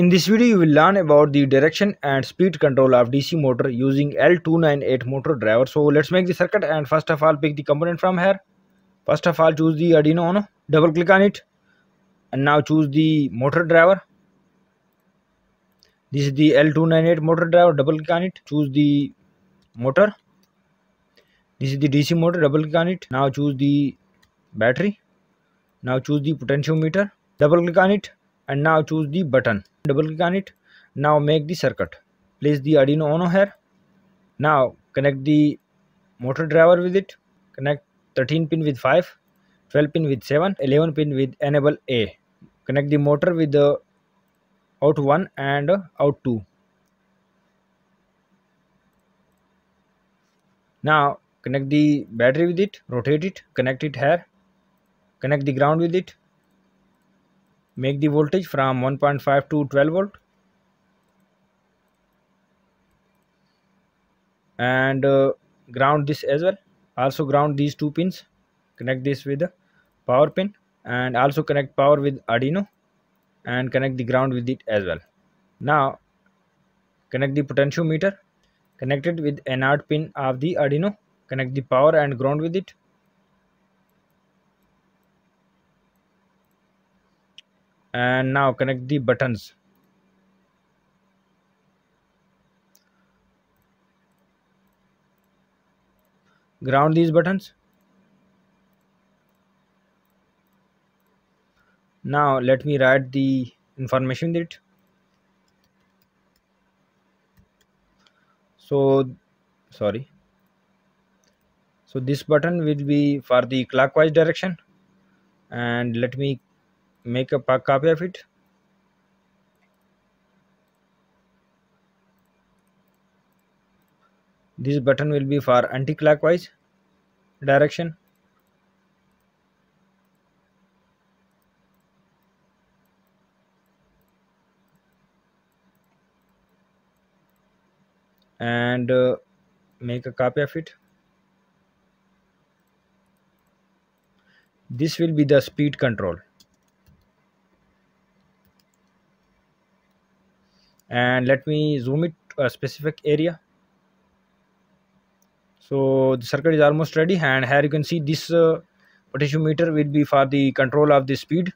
In this video you will learn about the direction and speed control of DC motor using L298 motor driver. So let's make the circuit and first of all pick the component from here. First of all choose the Arduino Uno, double click on it and now choose the motor driver. This is the L298 motor driver, double click on it, choose the motor. This is the DC motor, double click on it. Now choose the battery. Now choose the potentiometer, double click on it and now choose the button double click on it. Now make the circuit. Place the arduino uno here. Now connect the motor driver with it. Connect 13 pin with 5 12 pin with 7 11 pin with enable a. Connect the motor with the out 1 and out 2 now connect the battery with it. Rotate it. Connect it here. Connect the ground with it make the voltage from 1.5 to 12 volt. And uh, ground this as well. Also ground these two pins. Connect this with the power pin and also connect power with arduino and connect the ground with it as well. Now connect the potentiometer. Connect it with anode pin of the arduino. Connect the power and ground with it and now connect the buttons. Ground these buttons. Now let me write the information with it so sorry. So this button will be for the clockwise direction. And let me make a copy of it? This button will be for anti-clockwise direction. And uh, make a copy of it. This will be the speed control and let me zoom it to a specific area. So the circuit is almost ready and here you can see this uh, potentiometer will be for the control of the speed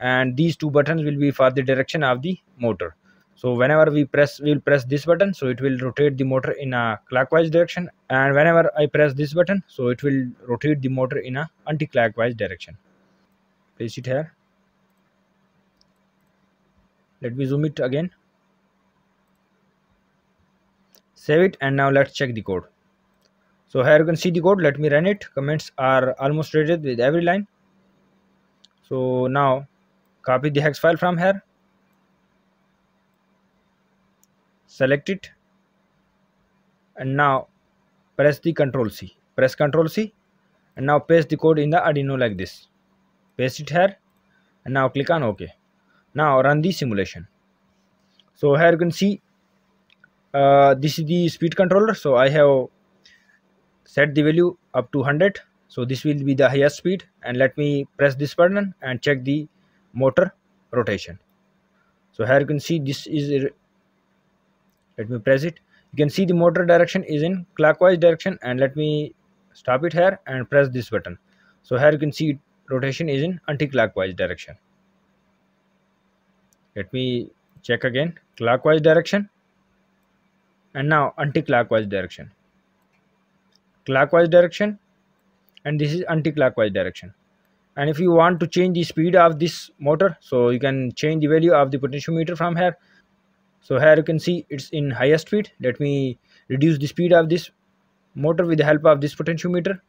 and these two buttons will be for the direction of the motor. So whenever we press we'll press this button so it will rotate the motor in a clockwise direction and whenever i press this button so it will rotate the motor in a anti-clockwise direction. Place it here. Let me zoom it again save it and now let's check the code. So here you can see the code. Let me run it. Comments are almost ready with every line. So now copy the hex file from here. Select it. And now press the control c. Press control c. And now paste the code in the arduino like this. Paste it here. And now click on ok. Now run the simulation. So here you can see uh, this is the speed controller so i have set the value up to 100 so this will be the highest speed and let me press this button and check the motor rotation. So here you can see this is let me press it. You can see the motor direction is in clockwise direction and let me stop it here and press this button. So here you can see rotation is in anti-clockwise direction. Let me check again. Clockwise direction and now anti-clockwise direction. Clockwise direction and this is anti-clockwise direction. And if you want to change the speed of this motor so you can change the value of the potentiometer from here. So here you can see it's in highest speed. Let me reduce the speed of this motor with the help of this potentiometer.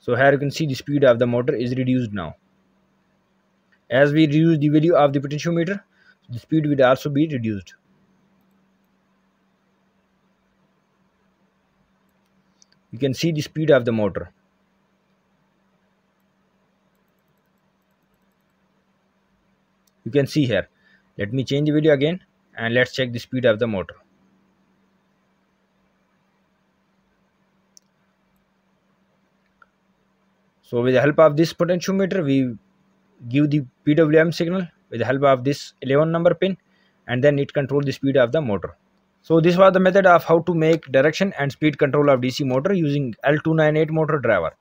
So here you can see the speed of the motor is reduced now. As we reduce the value of the potentiometer the speed will also be reduced. You can see the speed of the motor. You can see here. Let me change the video again and let's check the speed of the motor. So with the help of this potentiometer, we give the PWM signal with the help of this 11 number pin and then it control the speed of the motor. So this was the method of how to make direction and speed control of DC motor using L298 motor driver.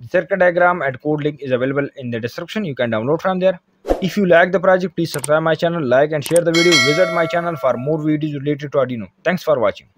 The circuit diagram and code link is available in the description. You can download from there. If you like the project, please subscribe my channel, like and share the video. Visit my channel for more videos related to Arduino. Thanks for watching.